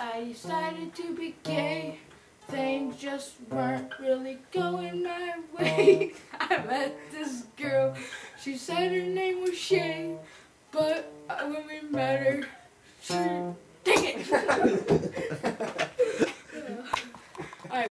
I decided to be gay, things just weren't really going my way. I met this girl, she said her name was Shay, but when we met her, she. Dang it!